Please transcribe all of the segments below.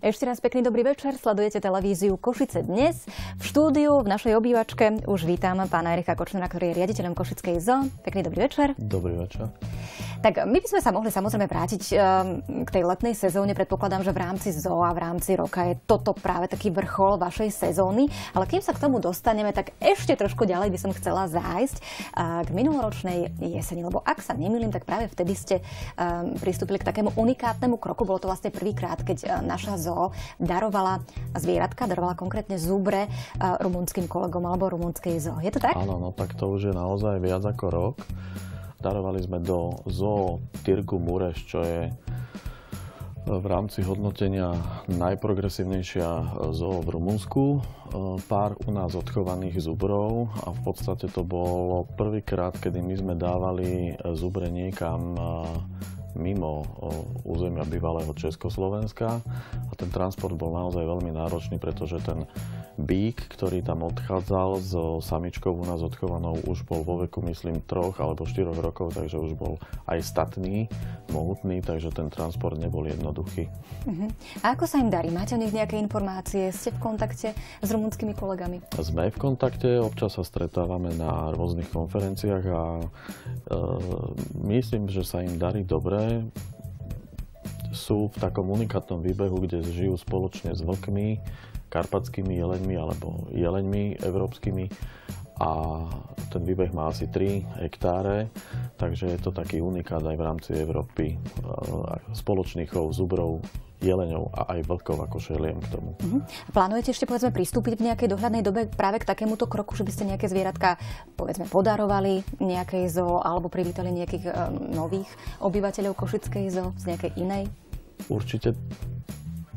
Ešte raz pekný dobrý večer, sledujete televíziu Košice dnes. V štúdiu v našej obývačke už vítam pána Ericha Kočnera, ktorý je riaditeľom Košickej ZO. Pekný dobrý večer. Dobrý večer. Tak my by sme sa mohli samozrejme vrátiť ehm, k tej letnej sezóne. Predpokladám, že v rámci ZO a v rámci roka je toto práve taký vrchol vašej sezóny. Ale kým sa k tomu dostaneme, tak ešte trošku ďalej by som chcela zájsť k minuloročnej jeseni. Lebo ak sa nemýlim, tak práve vtedy ste ehm, pristúpili k takému unikátnemu kroku. Bolo to vlastne prvýkrát, keď e, naša ZO zoo darovala zvieratka, darovala konkrétne zúbre uh, rumunským kolegom alebo rumunskej zoo. Je to tak? Áno, no tak to už je naozaj viac ako rok. Darovali sme do zoo Tyrku Mureš, čo je v rámci hodnotenia najprogresívnejšia zoo v Rumunsku. E, pár u nás odchovaných zubrov a v podstate to bolo prvýkrát, kedy my sme dávali zubre niekam mimo územia bývalého Československa. A ten transport bol naozaj veľmi náročný, pretože ten bík, ktorý tam odchádzal s samičkou u nás odchovanou, už bol vo veku, myslím, troch alebo štyroch rokov, takže už bol aj statný, mohutný, takže ten transport nebol jednoduchý. Uh-huh. A ako sa im darí? Máte o nich nejaké informácie? Ste v kontakte s rumunskými kolegami? Sme v kontakte, občas sa stretávame na rôznych konferenciách a e, myslím, že sa im darí dobre sú v takom unikátnom výbehu, kde žijú spoločne s vlkmi, karpatskými jeleňmi alebo jeleňmi európskymi a ten výbeh má asi 3 hektáre, takže je to taký unikát aj v rámci Európy. Spoločný chov zubrov, jeleňov a aj vlkov ako šeliem k tomu. Uh-huh. Plánujete ešte povedzme pristúpiť v nejakej dohľadnej dobe práve k takémuto kroku, že by ste nejaké zvieratka povedzme podarovali nejakej zoo alebo privítali nejakých um, nových obyvateľov Košickej zoo z nejakej inej? Určite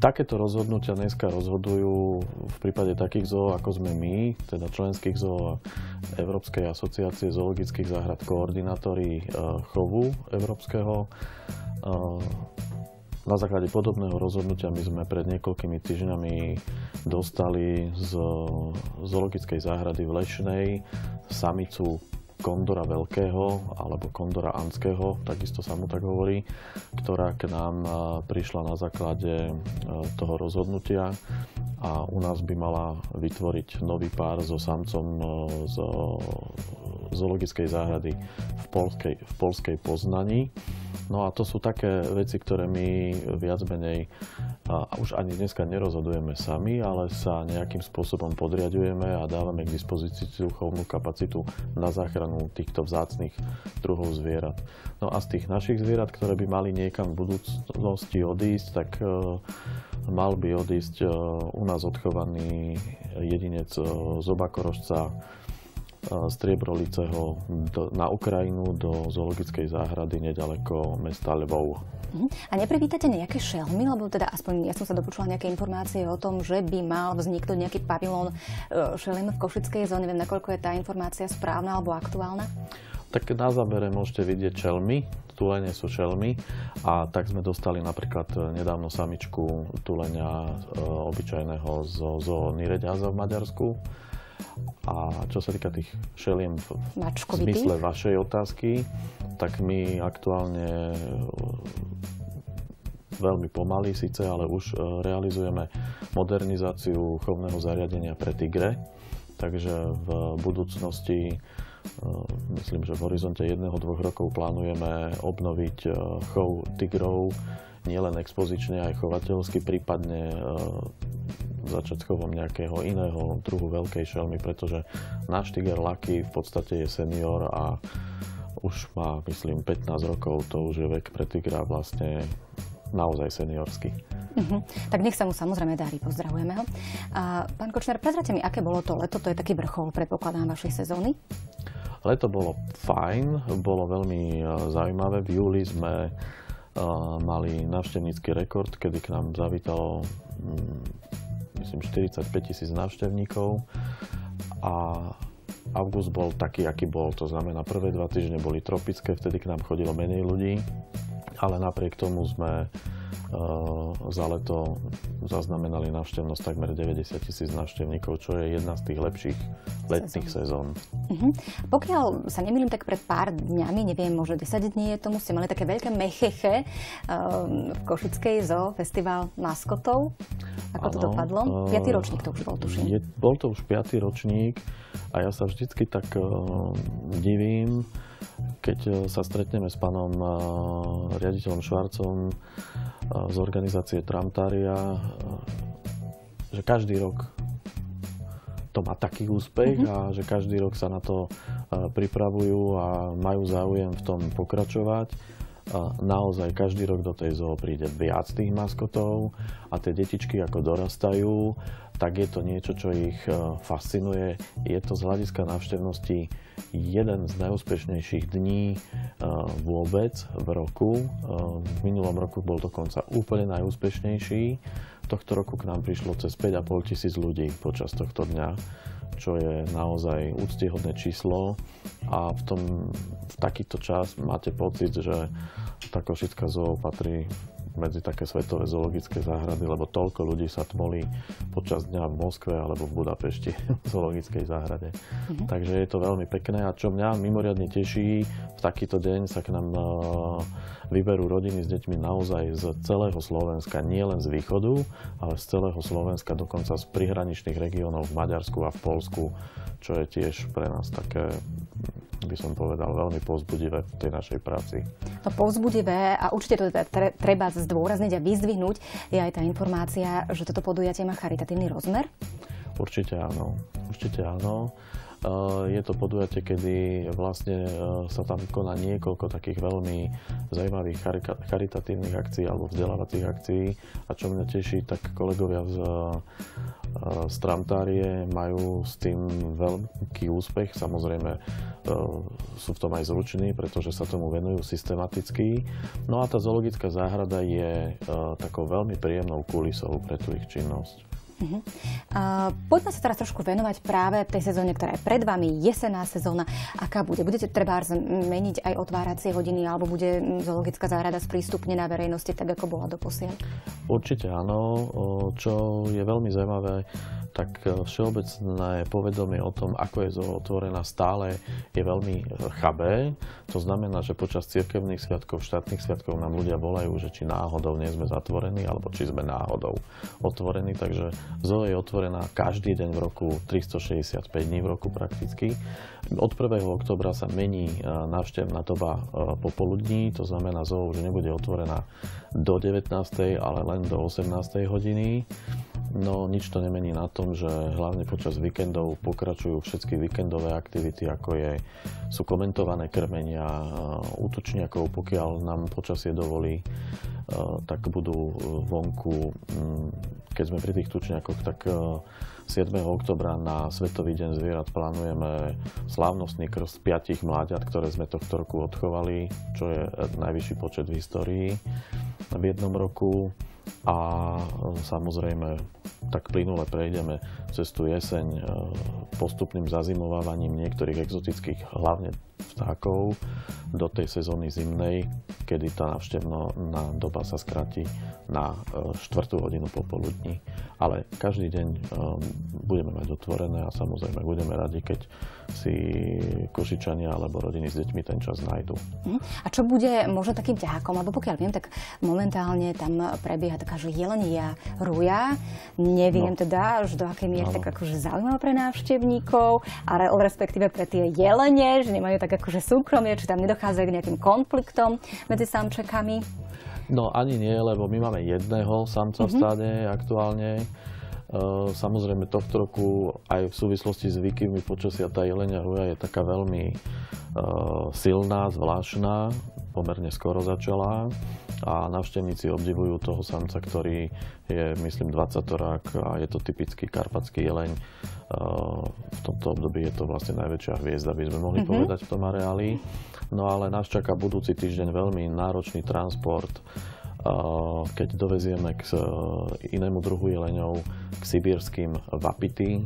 Takéto rozhodnutia dneska rozhodujú v prípade takých zoo, ako sme my, teda členských zoo Európskej asociácie zoologických záhrad, koordinátori e, chovu európskeho. E, na základe podobného rozhodnutia my sme pred niekoľkými týždňami dostali z zoologickej záhrady v Lešnej samicu kondora veľkého alebo kondora anského, takisto sa mu tak hovorí, ktorá k nám e, prišla na základe e, toho rozhodnutia a u nás by mala vytvoriť nový pár so samcom e, z zoologickej záhrady v polskej, v polskej Poznaní. No a to sú také veci, ktoré my viac menej a už ani dneska nerozhodujeme sami, ale sa nejakým spôsobom podriadujeme a dávame k dispozícii chovnú kapacitu na záchranu týchto vzácných druhov zvierat. No a z tých našich zvierat, ktoré by mali niekam v budúcnosti odísť, tak e, mal by odísť e, u nás odchovaný jedinec e, zobakorožca Striebroliceho na Ukrajinu do zoologickej záhrady nedaleko mesta Lvov. Mhm. A neprivítate nejaké šelmy? Lebo teda aspoň ja som sa dopočula nejaké informácie o tom, že by mal vzniknúť nejaký pavilón e, šelm v Košickej zóne. Neviem, nakoľko je tá informácia správna alebo aktuálna? Tak na zábere môžete vidieť šelmy, tulene sú šelmy a tak sme dostali napríklad nedávno samičku tulenia e, obyčajného zo zo Nireďaza v Maďarsku a čo sa týka tých šeliem v, zmysle vašej otázky, tak my aktuálne e, veľmi pomaly síce, ale už e, realizujeme modernizáciu chovného zariadenia pre tigre. Takže v budúcnosti, e, myslím, že v horizonte jedného, dvoch rokov plánujeme obnoviť chov tigrov nielen expozične, aj chovateľsky, prípadne začať chovom nejakého iného druhu veľkej šelmy, pretože náš Tiger Lucky v podstate je senior a už má, myslím, 15 rokov, to už je vek pre tigra vlastne naozaj seniorský. Uh-huh. Tak nech sa mu samozrejme darí, pozdravujeme ho. A, pán Kočner, prezrate mi, aké bolo to leto, to je taký vrchol, predpokladám, vašej sezóny? Leto bolo fajn, bolo veľmi zaujímavé. V júli sme uh, mali návštevnícky rekord, kedy k nám zavítalo mm, myslím 45 tisíc návštevníkov a august bol taký, aký bol. To znamená, prvé dva týždne boli tropické, vtedy k nám chodilo menej ľudí, ale napriek tomu sme za leto zaznamenali návštevnosť takmer 90 tisíc návštevníkov, čo je jedna z tých lepších letných sezón. Uh-huh. Pokiaľ sa nemýlim, tak pred pár dňami, neviem, možno 10 dní je tomu, ste mali také veľké mecheche um, v Košickej zoo, festival maskotov. Ako ano, to dopadlo? Piatý ročník to už bol, tuším. Je, bol to už piatý ročník a ja sa vždycky tak uh, divím, keď e, sa stretneme s pánom e, riaditeľom Švarcom e, z organizácie Tramtária, že každý rok to má taký úspech mm-hmm. a že každý rok sa na to pripravujú a majú záujem v tom pokračovať. Naozaj každý rok do tej zoo príde viac tých maskotov a tie detičky ako dorastajú, tak je to niečo, čo ich fascinuje. Je to z hľadiska návštevnosti jeden z najúspešnejších dní vôbec v roku. V minulom roku bol dokonca úplne najúspešnejší. Tohto roku k nám prišlo cez 5,5 tisíc ľudí počas tohto dňa, čo je naozaj úctyhodné číslo. A v, tom, v takýto čas máte pocit, že tá Košická zoo patrí medzi také svetové zoologické záhrady, lebo toľko ľudí sa tmolí počas dňa v Moskve alebo v Budapešti v zoologickej záhrade. Mm-hmm. Takže je to veľmi pekné a čo mňa mimoriadne teší, v takýto deň sa k nám uh, vyberú rodiny s deťmi naozaj z celého Slovenska, nie len z východu, ale z celého Slovenska, dokonca z prihraničných regiónov v Maďarsku a v Polsku, čo je tiež pre nás také by som povedal, veľmi povzbudivé v tej našej práci. To povzbudivé a určite to teda treba zdôrazniť a vyzdvihnúť je aj tá informácia, že toto podujatie má charitatívny rozmer? Určite áno. Určite áno. Eh, je to podujatie, kedy vlastne eh, sa tam koná niekoľko takých veľmi zaujímavých charitatívnych akcií alebo vzdelávacích akcií. A čo mňa teší, tak kolegovia z, eh, z Tramtárie majú s tým veľký úspech. Samozrejme sú v tom aj zruční, pretože sa tomu venujú systematicky. No a tá zoologická záhrada je takou veľmi príjemnou kulisou pre tú ich činnosť. Uh-huh. Uh, poďme sa teraz trošku venovať práve tej sezóne, ktorá je pred vami, jesená sezóna. Aká bude? Budete treba meniť aj otváracie hodiny, alebo bude zoologická záhrada sprístupnená verejnosti tak, ako bola doposiaľ? Určite áno. Čo je veľmi zaujímavé, tak e, všeobecné povedomie o tom, ako je zoo otvorená stále, je veľmi chabé. To znamená, že počas cirkevných sviatkov, štátnych sviatkov nám ľudia volajú, že či náhodou nie sme zatvorení, alebo či sme náhodou otvorení. Takže zoo je otvorená každý deň v roku, 365 dní v roku prakticky. Od 1. oktobra sa mení e, návštevná doba popoludní, to znamená, zoo už nebude otvorená do 19. ale len do 18. hodiny. No nič to nemení na tom, že hlavne počas víkendov pokračujú všetky víkendové aktivity, ako je, sú komentované krmenia útočniakov, pokiaľ nám počasie dovolí, tak budú vonku, mm, keď sme pri tých tučniakoch, tak 7. oktobra na Svetový deň zvierat plánujeme slávnostný krst piatich mláďat, ktoré sme tohto roku odchovali, čo je najvyšší počet v histórii v jednom roku a samozrejme tak plynule prejdeme cez tú jeseň e, postupným zazimovávaním niektorých exotických, hlavne vtákov, do tej sezóny zimnej, kedy tá návštevná doba sa skráti na 4. E, hodinu popoludní. Ale každý deň e, budeme mať otvorené a samozrejme budeme radi, keď si Košičania alebo rodiny s deťmi ten čas nájdu. Mhm. A čo bude možno takým ťahákom? Lebo pokiaľ viem, tak momentálne tam prebieha taká, že jelenia ruja. Neviem no. teda, že do akej miery tak akože zaujímavé pre návštevníkov, ale respektíve pre tie jelene, že nemajú tak akože súkromie, či tam nedochádza k nejakým konfliktom medzi samčekami. No ani nie, lebo my máme jedného samca mm-hmm. v mhm. stáde aktuálne Eh, samozrejme tohto roku aj v súvislosti s výkyvmi počasia tá jelenia ruja je taká veľmi uh, silná, zvláštna, pomerne skoro začala a navštevníci obdivujú toho samca, ktorý je, myslím, 20 rák a je to typický karpatský jeleň. Uh, v tomto období je to vlastne najväčšia hviezda, by sme mohli mm-hmm. povedať v tom areáli. No ale nás čaká budúci týždeň veľmi náročný transport keď dovezieme k inému druhu jeleňov, k sibírským vapity,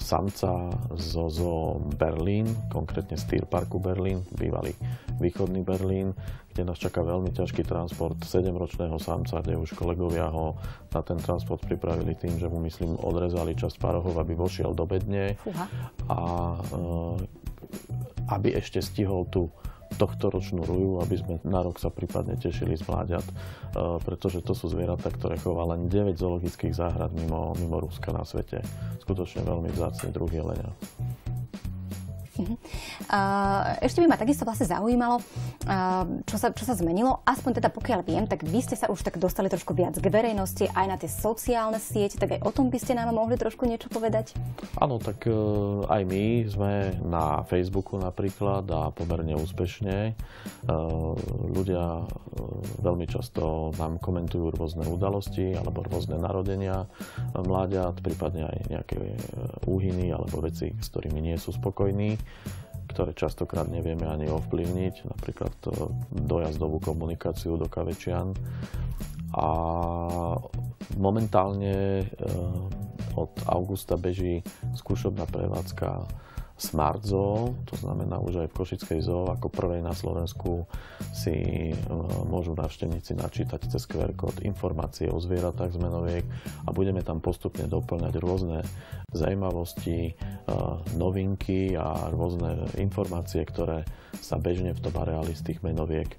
samca zo zo Berlín, konkrétne z Týr Parku Berlín, bývalý východný Berlín, kde nás čaká veľmi ťažký transport 7-ročného samca, kde už kolegovia ho na ten transport pripravili tým, že mu myslím odrezali časť parohov, aby vošiel do bedne Fúha. a aby ešte stihol tú tohto ročnú ruju, aby sme na rok sa prípadne tešili z mláďat, e, pretože to sú zvieratá, ktoré chová len 9 zoologických záhrad mimo, mimo Ruska na svete. Skutočne veľmi vzácný druh jelenia. Ešte by ma takisto vlastne zaujímalo, čo sa, čo sa zmenilo. Aspoň teda pokiaľ viem, tak vy ste sa už tak dostali trošku viac k verejnosti, aj na tie sociálne siete, tak aj o tom by ste nám mohli trošku niečo povedať? Áno, tak e, aj my sme na Facebooku napríklad a pomerne úspešne. E, ľudia e, veľmi často nám komentujú rôzne udalosti alebo rôzne narodenia mláďat, prípadne aj nejaké úhyny alebo veci, s ktorými nie sú spokojní ktoré častokrát nevieme ani ovplyvniť, napríklad dojazdovú komunikáciu do Kavečian. A momentálne eh, od augusta beží skúšobná prevádzka Smart Zoo, to znamená už aj v Košickej zoo ako prvej na Slovensku si e, môžu návštevníci načítať cez QR kód informácie o zvieratách z menoviek a budeme tam postupne doplňať rôzne zaujímavosti, e, novinky a rôzne informácie, ktoré sa bežne v tom areáli z tých menoviek e,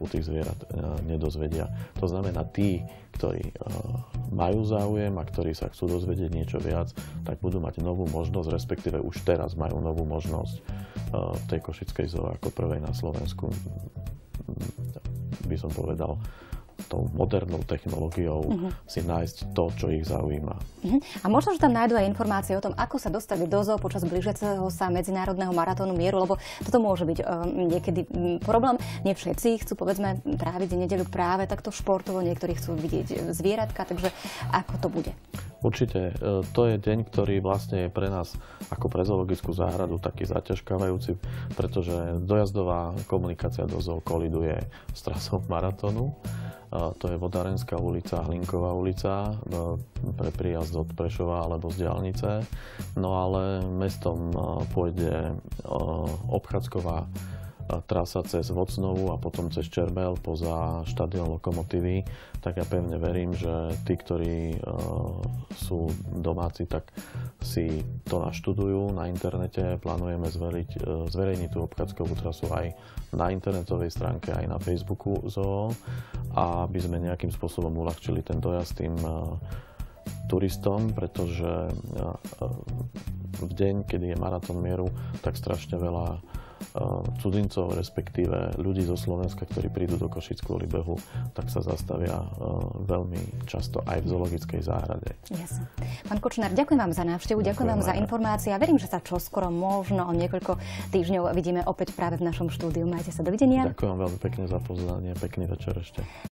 u tých zvierat nedozvedia. To znamená, tí, ktorí majú záujem a ktorí sa chcú dozvedieť niečo viac, tak budú mať novú možnosť, respektíve už teraz majú novú možnosť eh, v tej Košickej zoo ako prvej na Slovensku, by som povedal, tou modernou technológiou uh-huh. si nájsť to, čo ich zaujíma. Uh-huh. A možno, že tam nájdú aj informácie o tom, ako sa dostali do zoo počas blížiaceho sa medzinárodného maratónu mieru, lebo toto môže byť um, niekedy um, problém. Nie všetci chcú, povedzme, tráviť nedeľu práve takto športovo, niektorí chcú vidieť zvieratka, takže ako to bude? Určite. E, to je deň, ktorý vlastne je pre nás ako pre zoologickú záhradu taký zaťažkávajúci, pretože dojazdová komunikácia do zoo koliduje s trasou maratónu to je Vodárenská ulica, Hlinková ulica no, pre príjazd od Prešova alebo z diálnice. No ale mestom pôjde obchádzková trasa cez Vocnovu a potom cez Čerbel poza štadión Lokomotívy, tak ja pevne verím, že tí, ktorí sú domáci, tak si to naštudujú na internete. Plánujeme zveriť, e, zverejniť tú obchádzkovú trasu aj na internetovej stránke, aj na Facebooku ZOO aby sme nejakým spôsobom uľahčili ten dojazd tým e, turistom, pretože e, v deň, kedy je maratón mieru, tak strašne veľa cudzincov, respektíve ľudí zo Slovenska, ktorí prídu do Košic kvôli behu, tak sa zastavia veľmi často aj v zoologickej záhrade. Jasne. Pán Kočnár, ďakujem vám za návštevu, ďakujem, ďakujem vám za informácie a verím, že sa čoskoro možno o niekoľko týždňov vidíme opäť práve v našom štúdiu. Majte sa, dovidenia. Ďakujem veľmi pekne za pozvanie, pekný večer ešte.